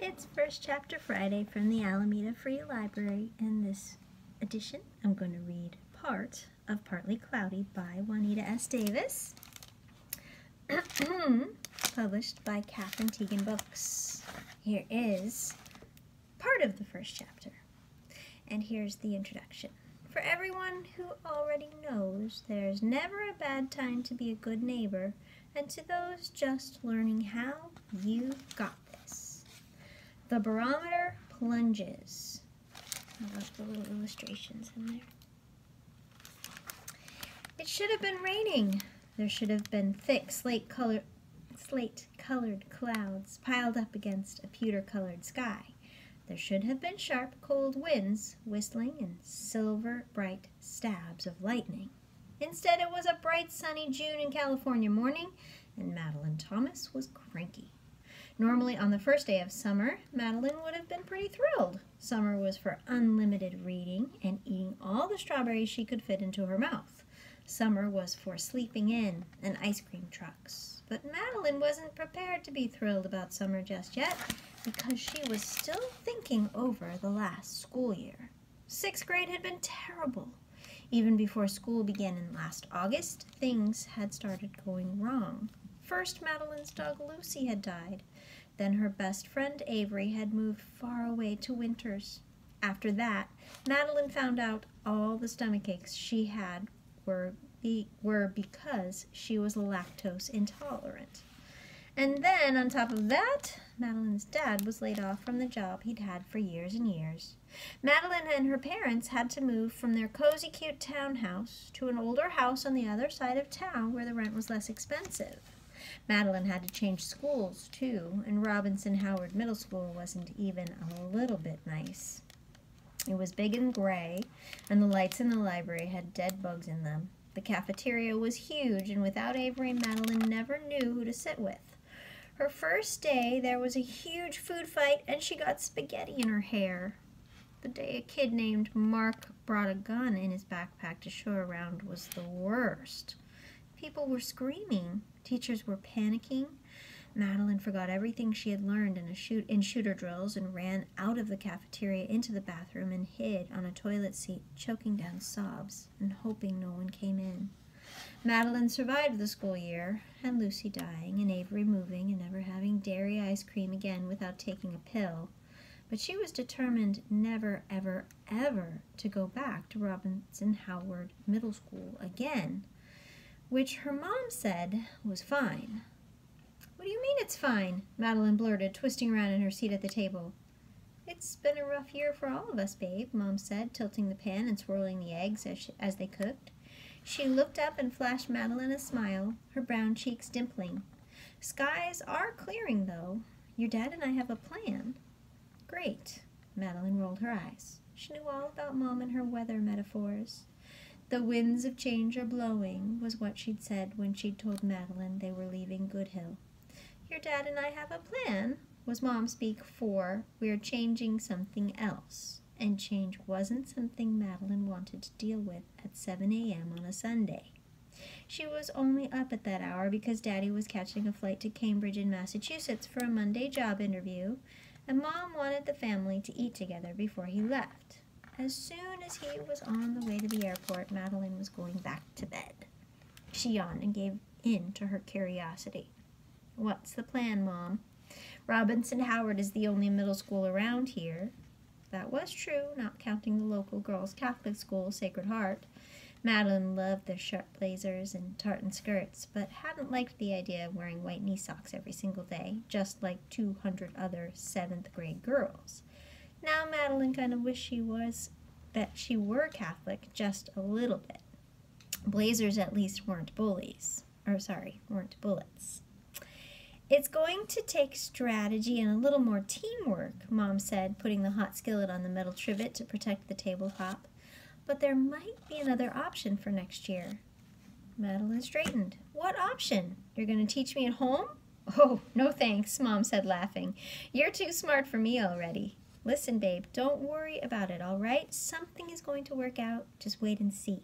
It's First Chapter Friday from the Alameda Free Library. In this edition, I'm going to read part of Partly Cloudy by Juanita S. Davis, published by Katherine Tegen Books. Here is part of the first chapter, and here's the introduction. For everyone who already knows, there's never a bad time to be a good neighbor, and to those just learning how, you got. The barometer plunges. I love the little illustrations in there. It should have been raining. There should have been thick slate color, slate colored clouds piled up against a pewter colored sky. There should have been sharp, cold winds whistling and silver bright stabs of lightning. Instead, it was a bright, sunny June in California morning, and Madeline Thomas was cranky. Normally, on the first day of summer, Madeline would have been pretty thrilled. Summer was for unlimited reading and eating all the strawberries she could fit into her mouth. Summer was for sleeping in and ice cream trucks. But Madeline wasn't prepared to be thrilled about summer just yet because she was still thinking over the last school year. Sixth grade had been terrible. Even before school began in last August, things had started going wrong. First, Madeline's dog Lucy had died. Then her best friend Avery had moved far away to Winters. After that, Madeline found out all the stomach aches she had were, be, were because she was lactose intolerant. And then, on top of that, Madeline's dad was laid off from the job he'd had for years and years. Madeline and her parents had to move from their cozy, cute townhouse to an older house on the other side of town where the rent was less expensive. Madeline had to change schools, too, and Robinson Howard Middle School wasn't even a little bit nice. It was big and gray, and the lights in the library had dead bugs in them. The cafeteria was huge, and without Avery, Madeline never knew who to sit with. Her first day, there was a huge food fight, and she got spaghetti in her hair. The day a kid named Mark brought a gun in his backpack to show around was the worst. People were screaming. Teachers were panicking. Madeline forgot everything she had learned in, shoot, in shooter drills and ran out of the cafeteria into the bathroom and hid on a toilet seat, choking down sobs and hoping no one came in. Madeline survived the school year, and Lucy dying, and Avery moving, and never having dairy ice cream again without taking a pill. But she was determined never, ever, ever to go back to Robinson Howard Middle School again, which her mom said was fine. What do you mean it's fine? Madeline blurted, twisting around in her seat at the table. It's been a rough year for all of us, babe, Mom said, tilting the pan and swirling the eggs as, she, as they cooked. She looked up and flashed Madeline a smile, her brown cheeks dimpling. Skies are clearing, though. Your dad and I have a plan. Great. Madeline rolled her eyes. She knew all about Mom and her weather metaphors. The winds of change are blowing, was what she'd said when she'd told Madeline they were leaving Goodhill. Your dad and I have a plan, was Mom speak for we're changing something else and change wasn't something Madeline wanted to deal with at 7 a.m. on a Sunday. She was only up at that hour because Daddy was catching a flight to Cambridge in Massachusetts for a Monday job interview, and Mom wanted the family to eat together before he left. As soon as he was on the way to the airport, Madeline was going back to bed. She yawned and gave in to her curiosity. What's the plan, Mom? Robinson Howard is the only middle school around here, that was true, not counting the local girls' Catholic school, Sacred Heart. Madeline loved their sharp blazers and tartan skirts, but hadn't liked the idea of wearing white knee socks every single day, just like 200 other seventh grade girls. Now Madeline kind of wished she was that she were Catholic just a little bit. Blazers at least weren't bullies, or sorry, weren't bullets. It's going to take strategy and a little more teamwork, Mom said, putting the hot skillet on the metal trivet to protect the tabletop. But there might be another option for next year. Madeline straightened. What option? You're going to teach me at home? Oh, no thanks, Mom said, laughing. You're too smart for me already. Listen, babe, don't worry about it, all right? Something is going to work out. Just wait and see.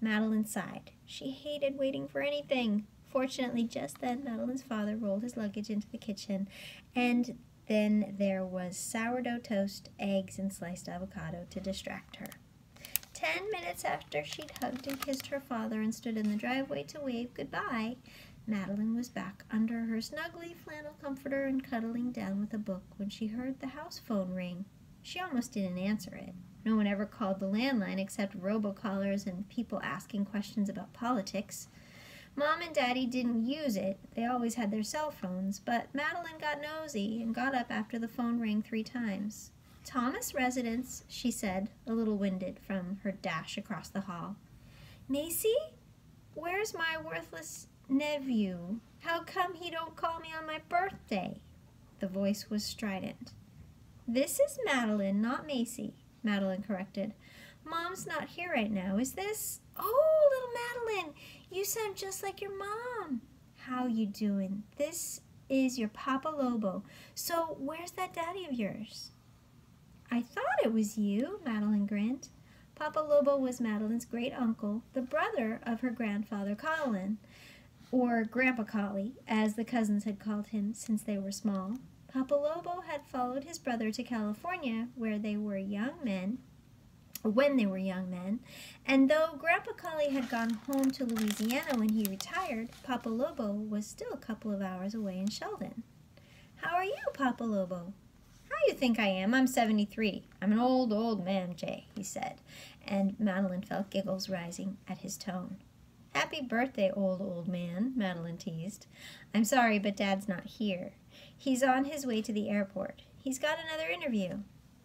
Madeline sighed. She hated waiting for anything. Fortunately, just then, Madeline's father rolled his luggage into the kitchen, and Then there was sourdough toast, eggs, and sliced avocado to distract her. Ten minutes after she'd hugged and kissed her father and stood in the driveway to wave goodbye, Madeline was back under her snuggly flannel comforter and cuddling down with a book when she heard the house phone ring. She almost didn't answer it. No one ever called the landline except robocallers and people asking questions about politics. Mom and Daddy didn't use it. They always had their cell phones, but Madeline got nosy and got up after the phone rang three times. Thomas residence, she said, a little winded from her dash across the hall. Macy? Where's my worthless nephew? How come he don't call me on my birthday? The voice was strident. This is Madeline, not Macy, Madeline corrected. Mom's not here right now. Is this? Oh, little Madeline, you sound just like your mom. How you doing? This is your Papa Lobo. So where's that daddy of yours? I thought it was you, Madeline grinned. Papa Lobo was Madeline's great uncle, the brother of her grandfather Colin, or Grandpa Collie, as the cousins had called him since they were small. Papa Lobo had followed his brother to California, where they were young men, when they were young men, and though Grandpa Collie had gone home to Louisiana when he retired, Papa Lobo was still a couple of hours away in Sheldon. How are you, Papa Lobo? How you think I am? I'm 73. I'm an old, old man, Jay, he said, and Madeline felt giggles rising at his tone. Happy birthday, old, old man, Madeline teased. I'm sorry, but Dad's not here. He's on his way to the airport. He's got another interview.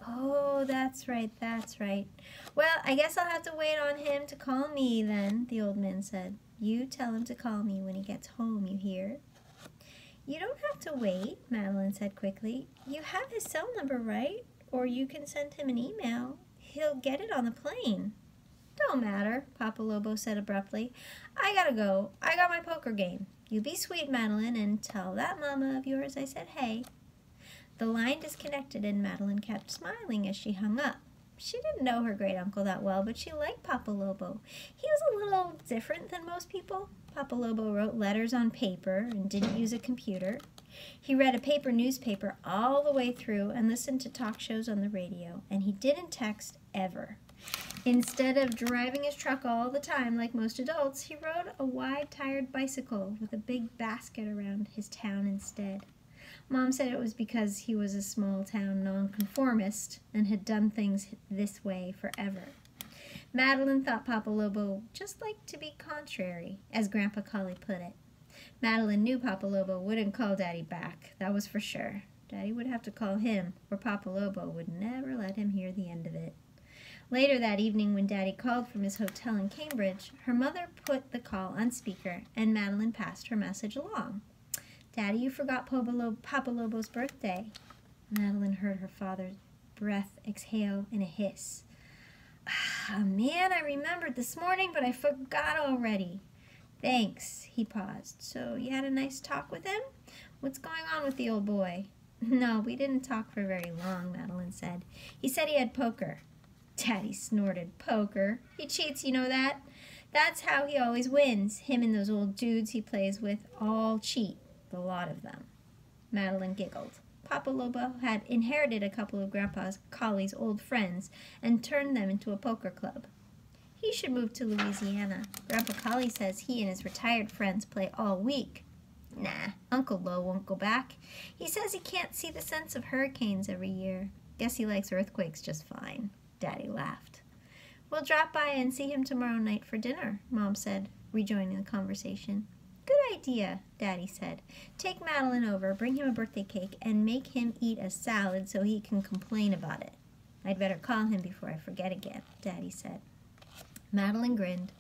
Oh, that's right, that's right. Well, I guess I'll have to wait on him to call me then, the old man said. You tell him to call me when he gets home, you hear? You don't have to wait, Madeline said quickly. You have his cell number, right? Or you can send him an email. He'll get it on the plane. Don't matter, Papa Lobo said abruptly. I gotta go. I got my poker game. You be sweet, Madeline, and tell that mama of yours I said hey. The line disconnected and Madeline kept smiling as she hung up. She didn't know her great uncle that well, but she liked Papa Lobo. He was a little different than most people. Papa Lobo wrote letters on paper and didn't use a computer. He read a paper newspaper all the way through and listened to talk shows on the radio, and he didn't text ever. Instead of driving his truck all the time like most adults, he rode a wide-tired bicycle with a big basket around his town instead. Mom said it was because he was a small town nonconformist and had done things this way forever. Madeline thought Papa Lobo just liked to be contrary, as Grandpa Collie put it. Madeline knew Papa Lobo wouldn't call Daddy back, that was for sure. Daddy would have to call him, or Papa Lobo would never let him hear the end of it. Later that evening, when Daddy called from his hotel in Cambridge, her mother put the call on speaker, and Madeline passed her message along. Daddy, you forgot Papa Lobo's birthday. Madeline heard her father's breath exhale in a hiss. Ah, man, I remembered this morning, but I forgot already. Thanks, he paused. So you had a nice talk with him? What's going on with the old boy? No, we didn't talk for very long, Madeline said. He said he had poker. Daddy snorted. Poker? He cheats, you know that? That's how he always wins. Him and those old dudes he plays with all cheat the lot of them. Madeline giggled. Papa Lobo had inherited a couple of Grandpa Collie's old friends and turned them into a poker club. He should move to Louisiana. Grandpa Collie says he and his retired friends play all week. Nah, Uncle Lo won't go back. He says he can't see the sense of hurricanes every year. Guess he likes earthquakes just fine. Daddy laughed. We'll drop by and see him tomorrow night for dinner, Mom said, rejoining the conversation. Good idea, Daddy said. Take Madeline over, bring him a birthday cake, and make him eat a salad so he can complain about it. I'd better call him before I forget again, Daddy said. Madeline grinned.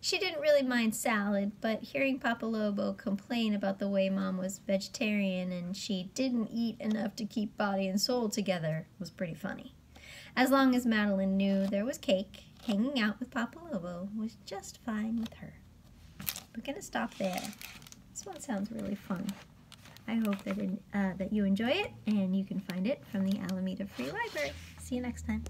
She didn't really mind salad, but hearing Papa Lobo complain about the way Mom was vegetarian and she didn't eat enough to keep body and soul together was pretty funny. As long as Madeline knew there was cake, hanging out with Papa Lobo was just fine with her. We're going to stop there. This one sounds really fun. I hope that, it, uh, that you enjoy it and you can find it from the Alameda Free Library. See you next time.